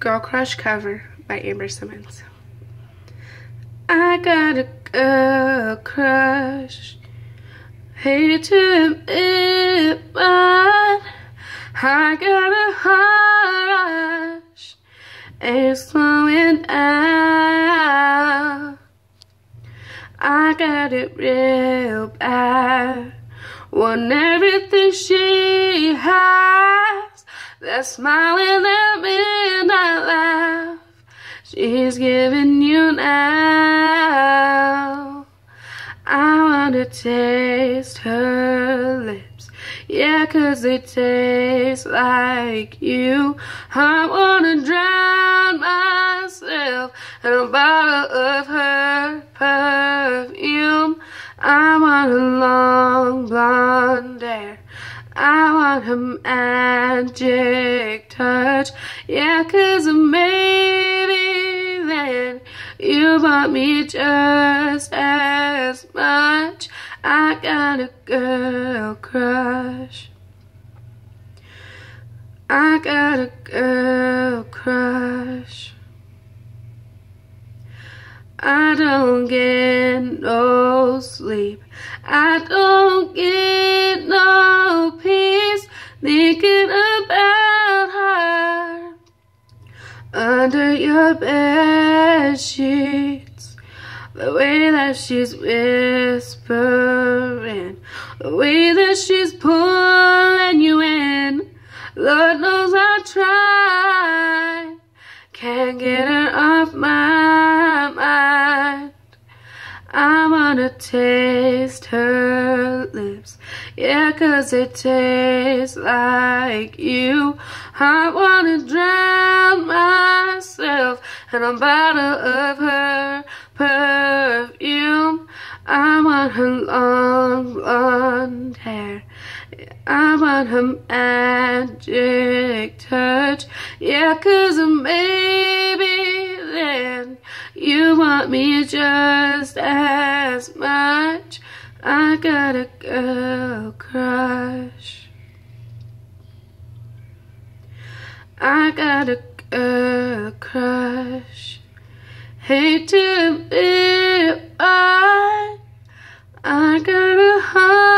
Girl Crush cover by Amber Simmons. I got a girl crush. Hate to admit, but I got a heart rush. It's slowing down. I got it real bad. Want everything she. That smiling that midnight laugh. She's giving you now. I wanna taste her lips. Yeah, cause they taste like you. I wanna drown myself in a bottle of her perfume. I want a long blonde hair. I want her magic touch. Yeah, cause maybe then you want me just as much. I got a girl crush. I got a girl crush. I don't get no sleep. I don't under your bed sheets. The way that she's whispering, the way that she's pulling you in. Lord knows I try, can't get her off my mind. I wanna taste her lips, yeah, cause it tastes like you. I wanna drown myself in a bottle of her perfume. I want her long blonde hair. I want her magic touch. Yeah, cause maybe then you want me just as much. I got a girl crush. I got a crush. Hate to be I, I got a hide